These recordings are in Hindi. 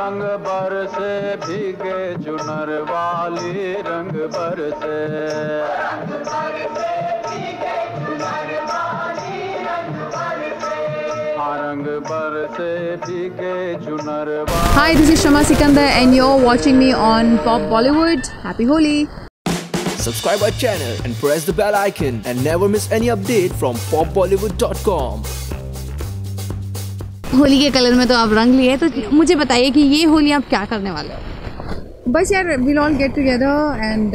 रंग बर से भीगे चुनर वाली रंग बर से हाँ, Hi, this is Shama Sikandar, and you're watching me on Pop Bollywood. Happy Holi! Subscribe our channel and press the bell icon and never miss any update from popbollywood.com. Holi के कलर में तो आप रंग लिए तो मुझे बताइए कि ये होली आप क्या करने वाले हो? बस यार will all get together and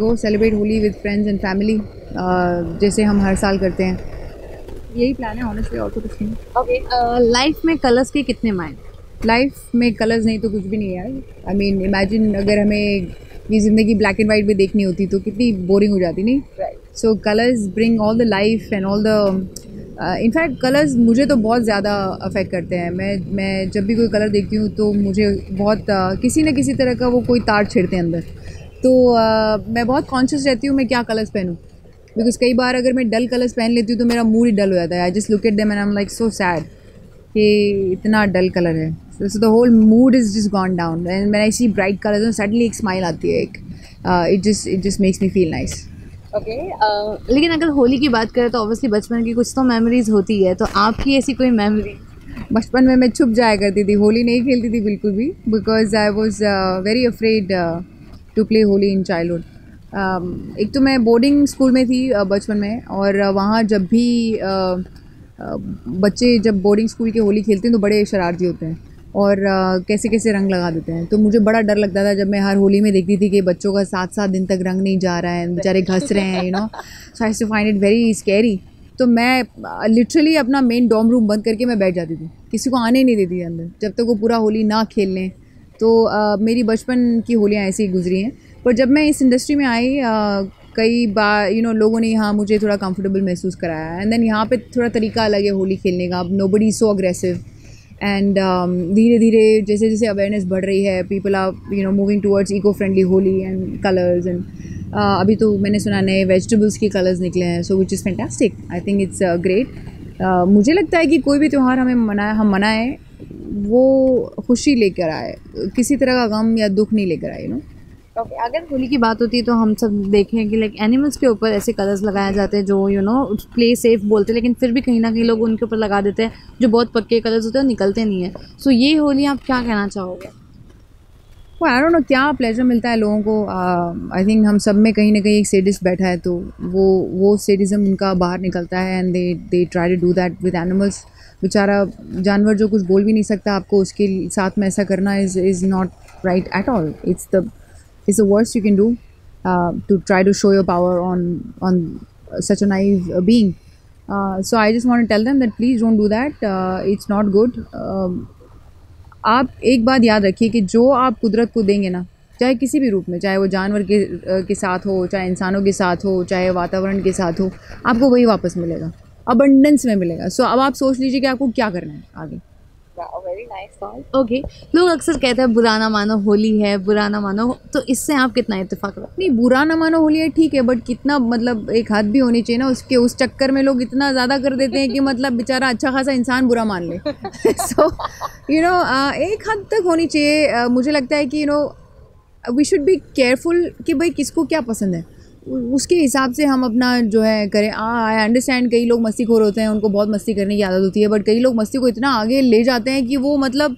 go celebrate Holi with friends and family जैसे हम हर साल करते हैं। यही प्लान है ऑनेस्टली और तो कुछ नहीं। ओके लाइफ में कलर्स के कितने मायने लाइफ में कलर्स नहीं तो कुछ भी नहीं है यार। आई मीन इमेजिन अगर हमें ये ज़िंदगी ब्लैक एंड वाइट में देखनी होती तो कितनी बोरिंग हो जाती नहीं? So colours bring all the life and all the in fact colours मुझे तो बहुत ज़्यादा अफेक्ट करते हैं। मैं मैं जब भी कोई कलर देखती हूँ तो मुझे बहुत uh, किसी न किसी तरह का वो कोई तार छेड़ते हैं अंदर। तो uh, मैं बहुत कॉन्शियस रहती हूँ मैं क्या कलर्स पहनूँ। बिकॉज़ कई बार अगर मैं डल कलर्स पहन लेती हूँ तो मेरा मूड ही डल हो जाता है। I just look at them and I am like so sad कि इतना डल कलर है। So the whole mood is just gone down and man I see bright colours suddenly एक स्माइल आती है एक। It just it just makes me feel nice okay लेकिन अगर होली की बात करें तो ऑब्वियसली बचपन की कुछ तो मेमोरीज होती है। तो आपकी ऐसी कोई मेमोरी बचपन में मैं छुप जाया करती थी। होली नहीं खेलती थी बिल्कुल भी। Because I was very afraid to play Holi in childhood एक तो मैं बोर्डिंग स्कूल में थी uh, बचपन में। और uh, वहाँ जब भी uh, बच्चे जब बोर्डिंग स्कूल के होली खेलते हैं तो बड़े शरारती होते हैं। और कैसे कैसे रंग लगा देते हैं। तो मुझे बड़ा डर लगता था जब मैं हर होली में देखती थी कि बच्चों का सात सात दिन तक रंग नहीं जा रहा है बेचारे घस रहे हैं you know so I to find it very scary तो मैं लिटरली अपना मेन डॉम रूम बंद करके मैं बैठ जाती थी। किसी को आने नहीं देती थी अंदर। जब तक वो पूरा होली ना खेल लें। तो uh, मेरी बचपन की होलियाँ ऐसी ही गुजरी हैं। पर जब मैं इस इंडस्ट्री में आई uh, कई बार यू नो लोगों ने यहाँ मुझे थोड़ा कंफर्टेबल महसूस कराया। एंड देन यहाँ पे थोड़ा तरीका अलग है होली खेलने का। No buddy so aggressive and धीरे धीरे जैसे जैसे अवेयरनेस बढ़ रही है people are you know moving towards eco friendly Holi and colours and अभी तो मैंने सुना नए वेजिटेबल्स के कलर्स निकले हैं so which is fantastic I think it's great मुझे लगता है कि कोई भी त्यौहार हमें मनाए हम मनाएँ, वो खुशी लेकर आए, किसी तरह का गम या दुख नहीं लेकर आए यू नो ओके okay, अगर होली की बात होती है तो हम सब देखें कि लाइक एनिमल्स के ऊपर ऐसे कलर्स लगाए जाते हैं जो यू नो प्ले सेफ़ बोलते हैं लेकिन फिर भी कहीं ना कहीं लोग उनके ऊपर लगा देते हैं जो बहुत पक्के कलर्स होते हैं वो निकलते नहीं हैं। सो so, ये होली आप क्या कहना चाहोगे? वो आई डोंट नो क्या प्लेजर मिलता है लोगों को? आई थिंक हम सब में कहीं ना कहीं एक सेडिस्ट बैठा है तो वो वो सेडिज़म उनका बाहर निकलता है and they they try to do that with animals बेचारा जानवर जो कुछ बोल भी नहीं सकता आपको उसके साथ में ऐसा करना is is not right at all it's the it's the worst you can do to try to show your power on on such a naive uh, being. Uh, so I just want to tell them that please don't do that. Uh, it's not good. Um, आप एक बात याद रखिए कि जो आप कुदरत को देंगे ना चाहे किसी भी रूप में चाहे वो जानवर के के साथ हो चाहे इंसानों के साथ हो चाहे वातावरण के साथ हो आपको वही वापस मिलेगा अबंडेंस में मिलेगा सो अब आप सोच लीजिए कि आपको क्या करना है आगे ओके लोग अक्सर कहते हैं बुरा ना मानो होली है बुरा ना मानो। तो इससे आप कितना इतफाक रखते नहीं बुरा ना मानो होली है ठीक है बट कितना मतलब एक हद भी होनी चाहिए ना उसके उस चक्कर में लोग इतना ज़्यादा कर देते हैं कि मतलब बेचारा अच्छा खासा इंसान बुरा मान ले। सो यू नो एक हद तक होनी चाहिए। uh, मुझे लगता है कि you know we should be careful कि भाई किसको क्या पसंद है। उसके हिसाब से हम अपना जो है करें। आई अंडरस्टैंड कई लोग मस्ती खोर होते हैं, उनको बहुत मस्ती करने की आदत होती है बट कई लोग मस्ती को इतना आगे ले जाते हैं कि वो मतलब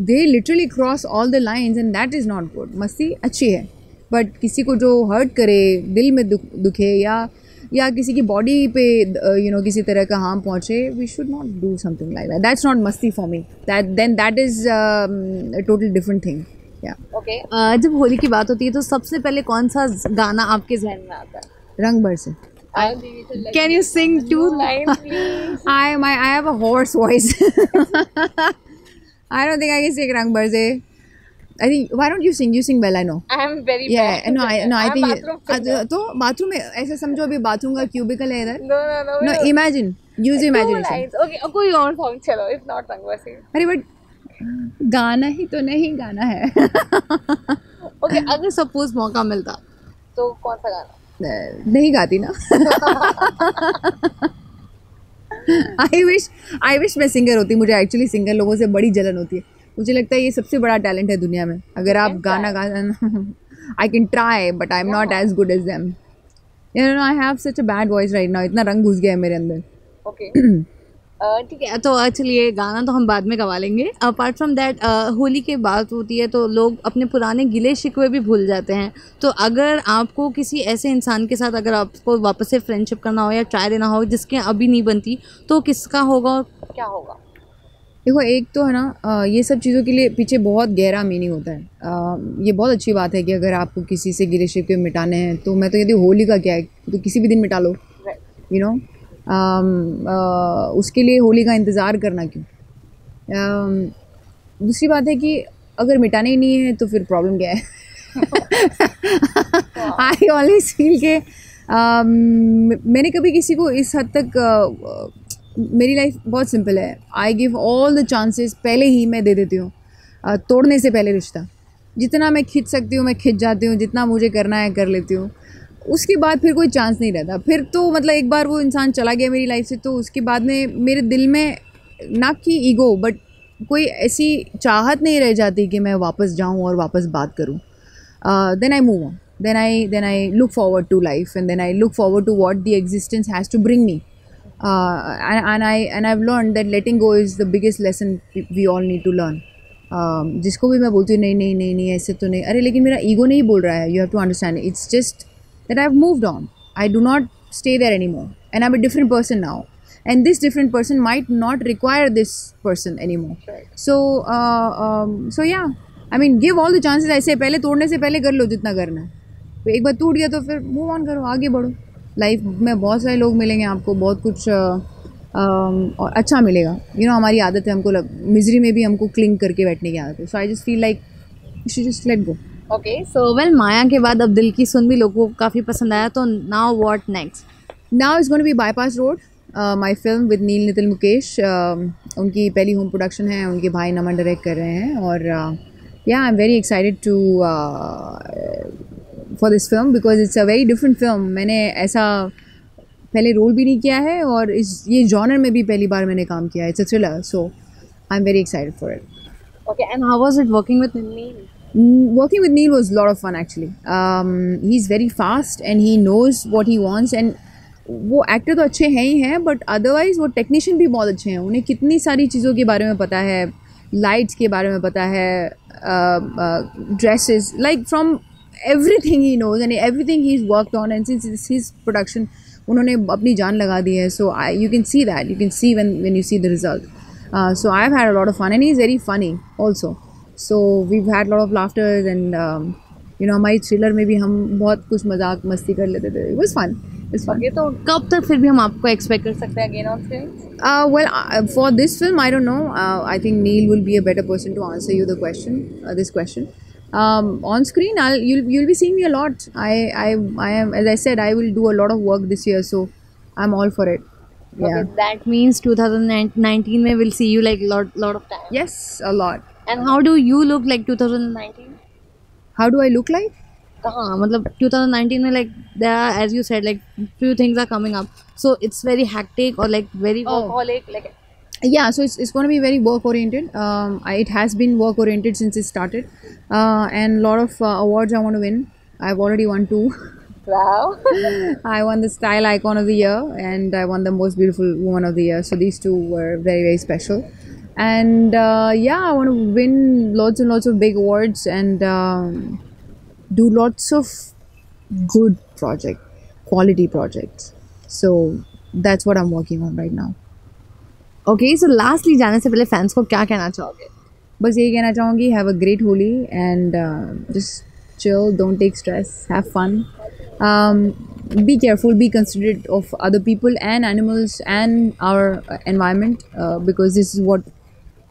they literally cross all the lines and that is not good मस्ती अच्छी है बट किसी को जो हर्ट करे, दिल में दुख, दुखे या या किसी की बॉडी पे यू नो किसी तरह का हार्म पहुँचे we should not do something like that that's not मस्ती for me that then that is total different thing या ओके जब होली की बात होती है तो सबसे पहले कौन सा गाना आपके जहन में आता है रंग बरसे can you sing to I my I have a hoarse voice. I don't think I can sing Rang Barze. I think why don't you sing? You sing well, I know. I am very Yeah, no, I no, I think uh, तो बाथरूम में ऐसे समझो अभी बाथरूम का क्यूबिकल है इधर. No no No, No, imagine. Use imagination. Okay कोई और सॉन्ग चलो it's इफ़ नॉट रंगवसी अरे बट गाना ही तो नहीं गाना है. ओके अगर सपोज़ मौका मिलता तो कौन सा गाना? नहीं गाती ना. आई विश आई विश मैं सिंगर होती मुझे एक्चुअली सिंगर लोगों से बड़ी जलन होती है। मुझे लगता है ये सबसे बड़ा टैलेंट है दुनिया में। अगर आप गाना गा I can try but I am not as good as them you know I have such a bad voice right now इतना रंग घुस गया है मेरे अंदर। ओके ठीक है तो चलिए गाना तो हम बाद में गवा लेंगे। अपार्ट फ्रॉम दैट होली के बात होती है तो लोग अपने पुराने गिले शिकवे भी भूल जाते हैं। तो अगर आपको किसी ऐसे इंसान के साथ अगर आपको वापस से फ्रेंडशिप करना हो या ट्राई देना हो जिसके अभी नहीं बनती तो किसका होगा और क्या होगा? देखो एक तो है ना ये सब चीज़ों के लिए पीछे बहुत गहरा मीनिंग होता है। ये बहुत अच्छी बात है कि अगर आपको किसी से गिले शिकवे मिटाने हैं तो मैं तो कहती हूँ होली का क्या है? तो किसी भी दिन मिटा लो। यू नो उसके लिए होली का इंतज़ार करना क्यों? दूसरी बात है कि अगर मिटाने ही नहीं है तो फिर प्रॉब्लम क्या है? आई ऑलवेज फील के अम, मैंने कभी किसी को इस हद तक अ, मेरी लाइफ बहुत सिंपल है। I give all the chances पहले ही मैं दे देती हूँ। तोड़ने से पहले रिश्ता। जितना मैं खींच सकती हूँ मैं खींच जाती हूँ। जितना मुझे करना है कर लेती हूँ। उसके बाद फिर कोई चांस नहीं रहता। फिर तो मतलब एक बार वो इंसान चला गया मेरी लाइफ से तो उसके बाद में मेरे दिल में, ना कि ईगो बट कोई ऐसी चाहत नहीं रह जाती कि मैं वापस जाऊँ और वापस बात करूँ। Then I move then I then I look forward to life and then I look forward to what the existence has to bring me and I and I learn that letting go is the biggest lesson we all need to learn जिसको भी मैं बोलती हूँ, नहीं नहीं नहीं नहीं, ऐसे तो नहीं। अरे, लेकिन मेरा ईगो नहीं बोल रहा है। You have to understand it's just I have moved on I do not stay there anymore. And i'm a different person now. And this different person might not require this person anymore. So uh, um, so yeah. I mean give all the chances. ऐसे पहले तोड़ने से पहले कर लो जितना करना है. तो एक बार टूट गया तो फिर मूव ऑन करो आगे बढ़ो। लाइफ में बहुत सारे लोग मिलेंगे आपको बहुत कुछ uh, um, और अच्छा मिलेगा। यू you know, हमारी आदत है हमको मिजरी में भी हमको क्लिंग करके बैठने की आदत है। So I just feel like you should just let go okay so well Maya के बाद अब दिल की सुन भी लोगों को काफ़ी पसंद आया तो now what next Now is Bypass Road, uh, my film with Neil Nitil Mukesh. Um, उनकी पहली होम प्रोडक्शन है उनके भाई नमन डायरेक्ट कर रहे हैं और या I am very excited to for this film because it's a very different film मैंने ऐसा पहले रोल भी नहीं किया है और इस ये जॉनर में भी पहली बार मैंने काम किया है. It's a thriller so I am very excited for it okay and how was it working with Neil working with Neil was a lot of fun actually. Um, he's very fast and he knows what he wants and वो एक्टर तो अच्छे हैं ही हैं बट अदरवाइज़ वो टेक्नीशियन भी बहुत अच्छे हैं। उन्हें कितनी सारी चीज़ों के बारे में पता है लाइट्स के बारे में पता है dresses like from everything he knows and everything he is worked on and since his production उन्होंने अपनी जान लगा दी है। So I you can see that you can see when when you see the result. Uh, so I've had a lot of fun and he's very funny also. so we've had a lot of laughters and um, you know हमारी थ्रिलर में भी हम बहुत कुछ मजाक मस्ती कर लेते थे it was fun it's fun okay तो कब तक फिर भी हम आपको एक्सपेक्ट कर सकते हैं again on film uh, well uh, for this film I don't know uh, I think Neil will be a better person to answer you the question uh, this question um, on screen I'll you'll you'll be seeing me a lot I I I am as I said I will do a lot of work this year so I'm all for it yeah Okay, that means 2019 में we'll see you like lot lot of time. yes a lot And how do you look like 2019? how do I look like हाँ मतलब 2019 में like there are as you said like few things are coming up. So it's very hectic or like very Oh. workaholic like yeah so it's, it's going to be very work oriented um, I, it has been work oriented since it started uh, and a lot of uh, awards i want to win i've already won two wow. i won the style icon of the year and i won the most beautiful woman of the year so these two were very very special and uh, yeah i want to win lots and lots of big awards and um, do lots of good project quality projects so that's what i'm working on right now Okay, so lastly जाने से पहले fans को क्या कहना चाहोगे? बस यही कहना चाहूँगी have a great Holi and just chill don't take stress have fun be careful be considerate of other people and animals and our environment because this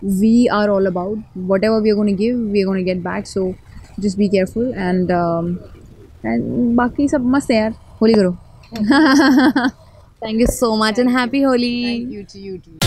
is what we are all about whatever we are gonna give we are gonna get back so just be careful and and बाकी सब मस्त है यार होली करो। Thank you so much and happy Holi. you to you too.